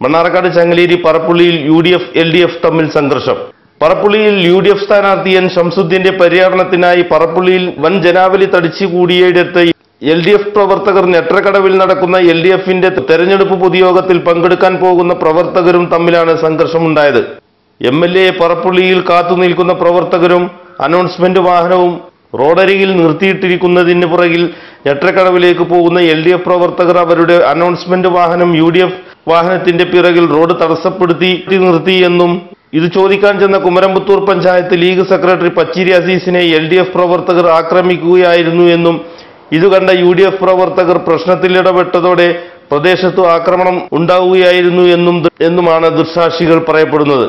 Mannarkkad Changaleri പറപ്പുള്ളിയിൽ U D F L D F തമ്മിൽ സംഘർഷം. പറപ്പുള്ളിയിൽ യു ഡി എഫ് സ്ഥാനാർത്ഥി എൻ ഷംസുദ്ദീന്റെ പര്യടനത്തിനായി പറപ്പുള്ളിയിൽ വൻ ജനാവലി തടിച്ചുകൂടിയയിടത്ത് എൽ ഡി എഫ് പ്രവർത്തകർ ഞെട്ടരക്കടവിൽ നടക്കുന്ന എൽ ഡി എഫിന്റെ തെരഞ്ഞെടുപ്പ് പൊതുയോഗത്തിൽ പങ്കെടുക്കാൻ പോകുന്ന പ്രവർത്തകരും തമ്മിലാണ് സംഘർഷമുണ്ടായത്. എം എൽ എ പറപ്പുള്ളിയിൽ കാത്തുനിൽക്കുന്ന പ്രവർത്തകരും അനൗൺസ്മെന്റ് വാഹനവും റോഡരികിൽ നിർത്തിയിട്ടിരിക്കുന്നതിന് പുറകിൽ ഞെട്ടരക്കടവിലേക്ക് പോകുന്ന എൽ ഡി എഫ് പ്രവർത്തകർ അവരുടെ അനൗൺസ്മെന്റ് വാഹനം യു ഡി എഫ് വാഹനത്തിന്റെ പിറകിൽ റോഡ് തടസ്സപ്പെടുത്തി നിർത്തി എന്നും ഇത് ചോദിക്കാൻ ചെന്ന കുമരമ്പത്തൂർ പഞ്ചായത്ത് ലീഗ് സെക്രട്ടറി പച്ചിരി അസീസിനെ എൽ ഡി എഫ് പ്രവർത്തകർ ആക്രമിക്കുകയായിരുന്നു എന്നും ഇത് കണ്ട യു ഡി എഫ് പ്രവർത്തകർ പ്രശ്നത്തിൽ ഇടപെട്ടതോടെ പ്രദേശത്തു ആക്രമണം ഉണ്ടാവുകയായിരുന്നു എന്നും എന്നുമാണ് ദൃക്സാക്ഷികൾ പറയപ്പെടുന്നത്.